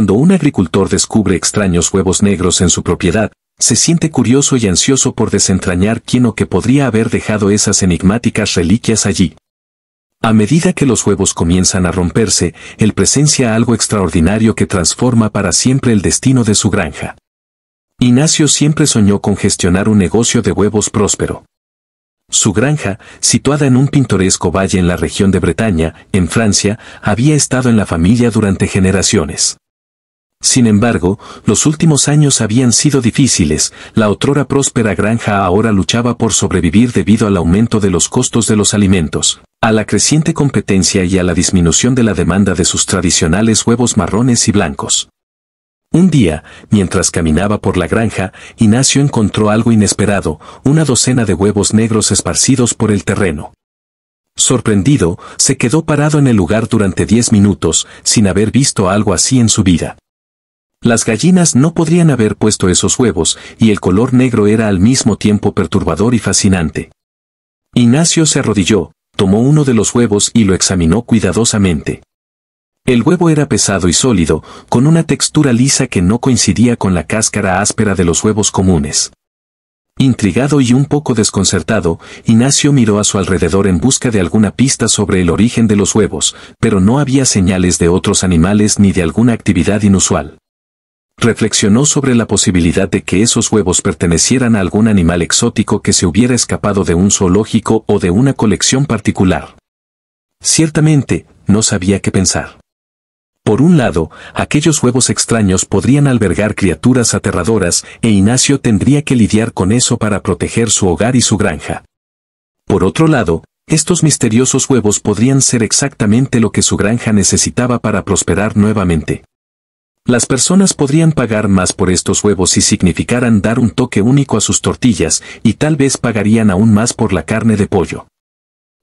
Cuando un agricultor descubre extraños huevos negros en su propiedad, se siente curioso y ansioso por desentrañar quién o qué podría haber dejado esas enigmáticas reliquias allí. A medida que los huevos comienzan a romperse, él presencia algo extraordinario que transforma para siempre el destino de su granja. Ignacio siempre soñó con gestionar un negocio de huevos próspero. Su granja, situada en un pintoresco valle en la región de Bretaña, en Francia, había estado en la familia durante generaciones. Sin embargo, los últimos años habían sido difíciles, la otrora próspera granja ahora luchaba por sobrevivir debido al aumento de los costos de los alimentos, a la creciente competencia y a la disminución de la demanda de sus tradicionales huevos marrones y blancos. Un día, mientras caminaba por la granja, Ignacio encontró algo inesperado, una docena de huevos negros esparcidos por el terreno. Sorprendido, se quedó parado en el lugar durante diez minutos, sin haber visto algo así en su vida. Las gallinas no podrían haber puesto esos huevos, y el color negro era al mismo tiempo perturbador y fascinante. Ignacio se arrodilló, tomó uno de los huevos y lo examinó cuidadosamente. El huevo era pesado y sólido, con una textura lisa que no coincidía con la cáscara áspera de los huevos comunes. Intrigado y un poco desconcertado, Ignacio miró a su alrededor en busca de alguna pista sobre el origen de los huevos, pero no había señales de otros animales ni de alguna actividad inusual reflexionó sobre la posibilidad de que esos huevos pertenecieran a algún animal exótico que se hubiera escapado de un zoológico o de una colección particular. Ciertamente, no sabía qué pensar. Por un lado, aquellos huevos extraños podrían albergar criaturas aterradoras e Ignacio tendría que lidiar con eso para proteger su hogar y su granja. Por otro lado, estos misteriosos huevos podrían ser exactamente lo que su granja necesitaba para prosperar nuevamente. Las personas podrían pagar más por estos huevos si significaran dar un toque único a sus tortillas, y tal vez pagarían aún más por la carne de pollo.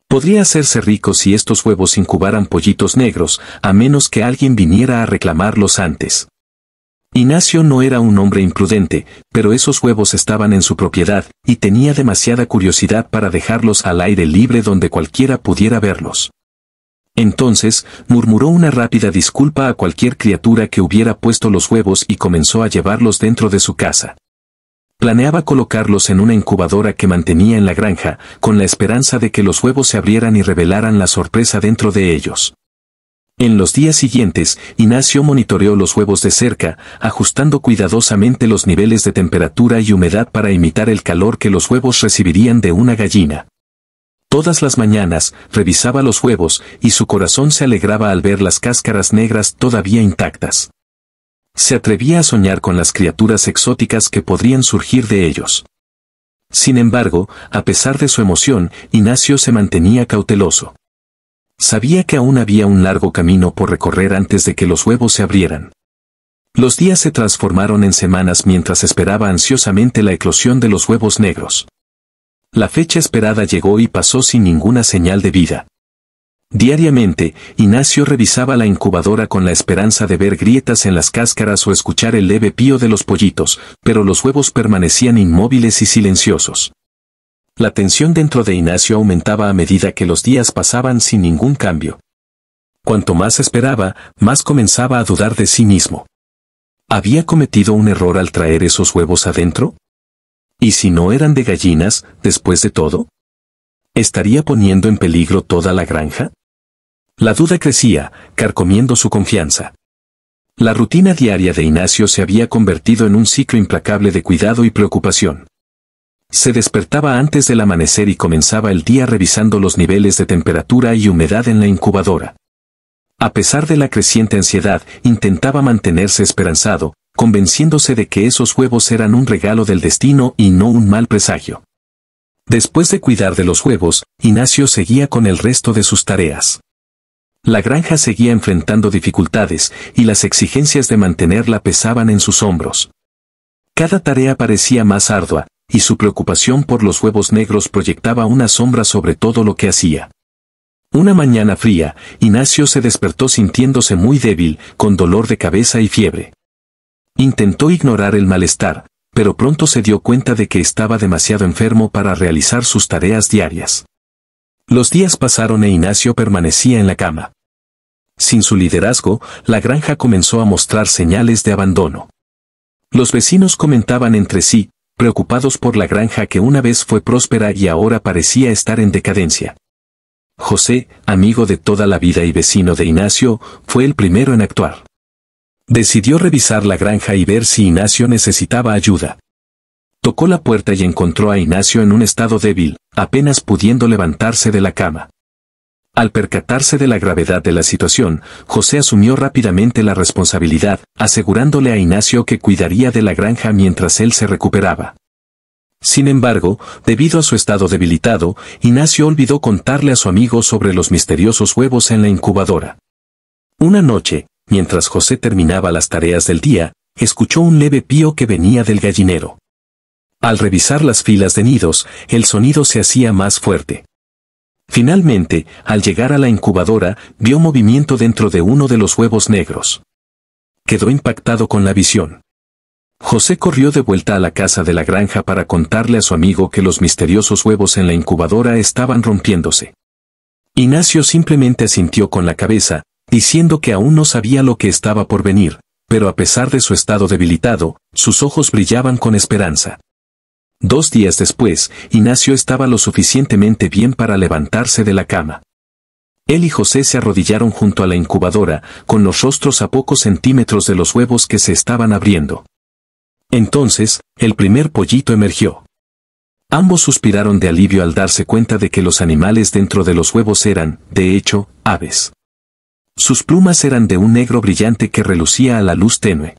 Podría hacerse rico si estos huevos incubaran pollitos negros, a menos que alguien viniera a reclamarlos antes. Ignacio no era un hombre imprudente, pero esos huevos estaban en su propiedad, y tenía demasiada curiosidad para dejarlos al aire libre donde cualquiera pudiera verlos. Entonces, murmuró una rápida disculpa a cualquier criatura que hubiera puesto los huevos y comenzó a llevarlos dentro de su casa. Planeaba colocarlos en una incubadora que mantenía en la granja, con la esperanza de que los huevos se abrieran y revelaran la sorpresa dentro de ellos. En los días siguientes, Ignacio monitoreó los huevos de cerca, ajustando cuidadosamente los niveles de temperatura y humedad para imitar el calor que los huevos recibirían de una gallina. Todas las mañanas, revisaba los huevos, y su corazón se alegraba al ver las cáscaras negras todavía intactas. Se atrevía a soñar con las criaturas exóticas que podrían surgir de ellos. Sin embargo, a pesar de su emoción, Ignacio se mantenía cauteloso. Sabía que aún había un largo camino por recorrer antes de que los huevos se abrieran. Los días se transformaron en semanas mientras esperaba ansiosamente la eclosión de los huevos negros. La fecha esperada llegó y pasó sin ninguna señal de vida. Diariamente, Ignacio revisaba la incubadora con la esperanza de ver grietas en las cáscaras o escuchar el leve pío de los pollitos, pero los huevos permanecían inmóviles y silenciosos. La tensión dentro de Ignacio aumentaba a medida que los días pasaban sin ningún cambio. Cuanto más esperaba, más comenzaba a dudar de sí mismo. ¿Había cometido un error al traer esos huevos adentro? ¿Y si no eran de gallinas, después de todo? ¿Estaría poniendo en peligro toda la granja? La duda crecía, carcomiendo su confianza. La rutina diaria de Ignacio se había convertido en un ciclo implacable de cuidado y preocupación. Se despertaba antes del amanecer y comenzaba el día revisando los niveles de temperatura y humedad en la incubadora. A pesar de la creciente ansiedad, intentaba mantenerse esperanzado, convenciéndose de que esos huevos eran un regalo del destino y no un mal presagio. Después de cuidar de los huevos, Ignacio seguía con el resto de sus tareas. La granja seguía enfrentando dificultades, y las exigencias de mantenerla pesaban en sus hombros. Cada tarea parecía más ardua, y su preocupación por los huevos negros proyectaba una sombra sobre todo lo que hacía. Una mañana fría, Ignacio se despertó sintiéndose muy débil, con dolor de cabeza y fiebre. Intentó ignorar el malestar, pero pronto se dio cuenta de que estaba demasiado enfermo para realizar sus tareas diarias. Los días pasaron e Ignacio permanecía en la cama. Sin su liderazgo, la granja comenzó a mostrar señales de abandono. Los vecinos comentaban entre sí, preocupados por la granja que una vez fue próspera y ahora parecía estar en decadencia. José, amigo de toda la vida y vecino de Ignacio, fue el primero en actuar. Decidió revisar la granja y ver si Ignacio necesitaba ayuda. Tocó la puerta y encontró a Ignacio en un estado débil, apenas pudiendo levantarse de la cama. Al percatarse de la gravedad de la situación, José asumió rápidamente la responsabilidad, asegurándole a Ignacio que cuidaría de la granja mientras él se recuperaba. Sin embargo, debido a su estado debilitado, Ignacio olvidó contarle a su amigo sobre los misteriosos huevos en la incubadora. Una noche, mientras José terminaba las tareas del día, escuchó un leve pío que venía del gallinero. Al revisar las filas de nidos, el sonido se hacía más fuerte. Finalmente, al llegar a la incubadora, vio movimiento dentro de uno de los huevos negros. Quedó impactado con la visión. José corrió de vuelta a la casa de la granja para contarle a su amigo que los misteriosos huevos en la incubadora estaban rompiéndose. Ignacio simplemente asintió con la cabeza, diciendo que aún no sabía lo que estaba por venir, pero a pesar de su estado debilitado, sus ojos brillaban con esperanza. Dos días después, Ignacio estaba lo suficientemente bien para levantarse de la cama. Él y José se arrodillaron junto a la incubadora, con los rostros a pocos centímetros de los huevos que se estaban abriendo. Entonces, el primer pollito emergió. Ambos suspiraron de alivio al darse cuenta de que los animales dentro de los huevos eran, de hecho, aves. Sus plumas eran de un negro brillante que relucía a la luz tenue.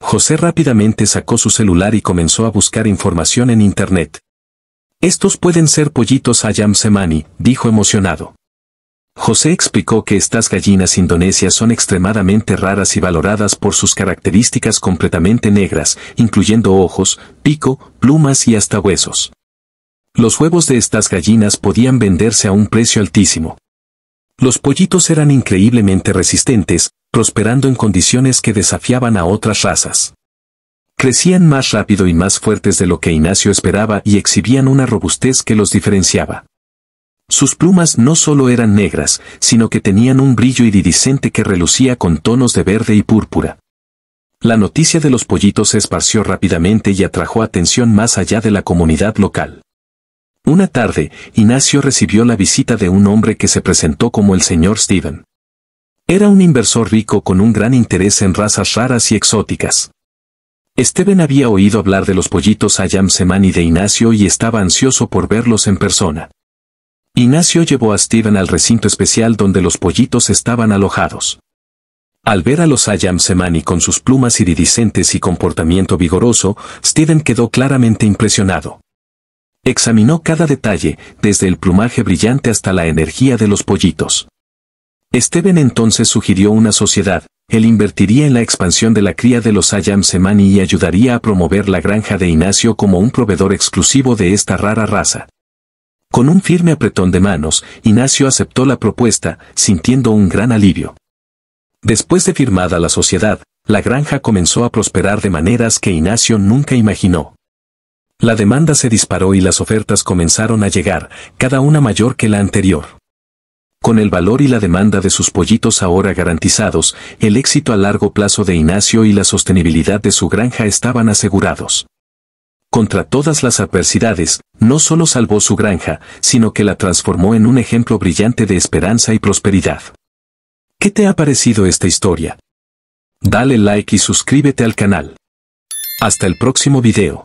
José rápidamente sacó su celular y comenzó a buscar información en Internet. Estos pueden ser pollitos ayam semani, dijo emocionado. José explicó que estas gallinas indonesias son extremadamente raras y valoradas por sus características completamente negras, incluyendo ojos, pico, plumas y hasta huesos. Los huevos de estas gallinas podían venderse a un precio altísimo. Los pollitos eran increíblemente resistentes, prosperando en condiciones que desafiaban a otras razas. Crecían más rápido y más fuertes de lo que Ignacio esperaba y exhibían una robustez que los diferenciaba. Sus plumas no solo eran negras, sino que tenían un brillo iridiscente que relucía con tonos de verde y púrpura. La noticia de los pollitos se esparció rápidamente y atrajo atención más allá de la comunidad local. Una tarde, Ignacio recibió la visita de un hombre que se presentó como el señor Steven. Era un inversor rico con un gran interés en razas raras y exóticas. Steven había oído hablar de los pollitos Ayam Semani de Ignacio y estaba ansioso por verlos en persona. Ignacio llevó a Steven al recinto especial donde los pollitos estaban alojados. Al ver a los Ayam Semani con sus plumas iridiscentes y comportamiento vigoroso, Steven quedó claramente impresionado. Examinó cada detalle, desde el plumaje brillante hasta la energía de los pollitos. Steven entonces sugirió una sociedad, él invertiría en la expansión de la cría de los Ayam Semani y ayudaría a promover la granja de Ignacio como un proveedor exclusivo de esta rara raza. Con un firme apretón de manos, Ignacio aceptó la propuesta, sintiendo un gran alivio. Después de firmada la sociedad, la granja comenzó a prosperar de maneras que Ignacio nunca imaginó. La demanda se disparó y las ofertas comenzaron a llegar, cada una mayor que la anterior. Con el valor y la demanda de sus pollitos ahora garantizados, el éxito a largo plazo de Ignacio y la sostenibilidad de su granja estaban asegurados. Contra todas las adversidades, no solo salvó su granja, sino que la transformó en un ejemplo brillante de esperanza y prosperidad. ¿Qué te ha parecido esta historia? Dale like y suscríbete al canal. Hasta el próximo video.